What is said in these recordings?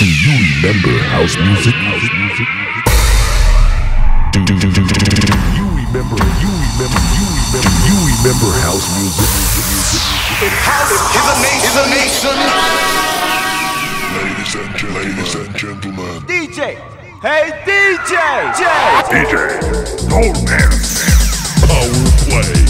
Do you remember house music? House music? Do, do, do, do, do, do, do you remember? You remember? You remember? Do you remember house music? It has is a nation. Is a nation. Ladies and gentlemen. Ladies and gentlemen. DJ. Hey DJ. DJ. DJ. Old. Power play.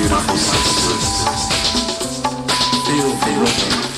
Beautiful sisters. Feel the rhythm.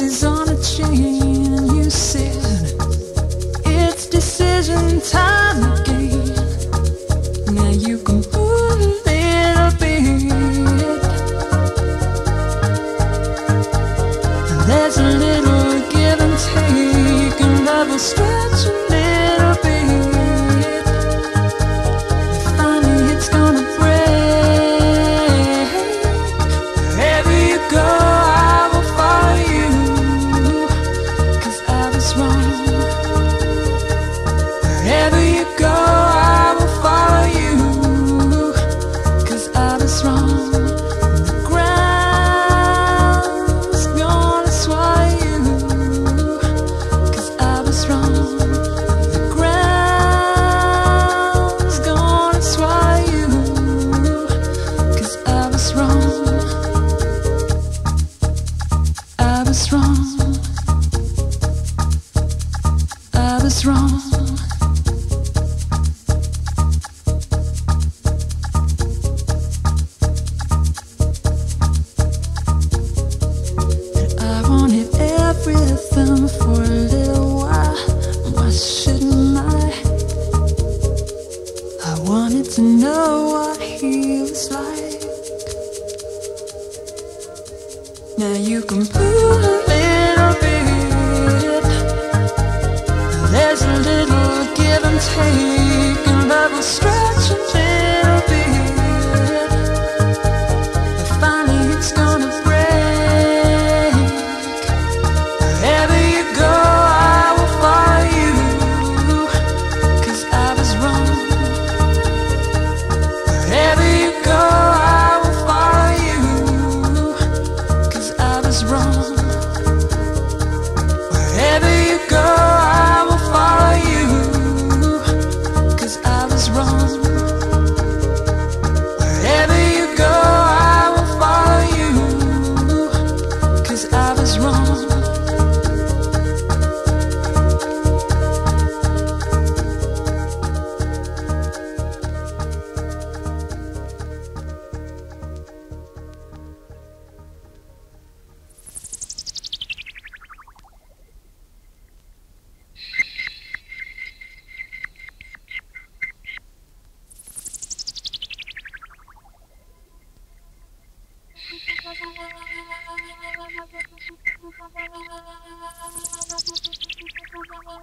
Daisies on a chain,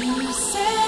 You said.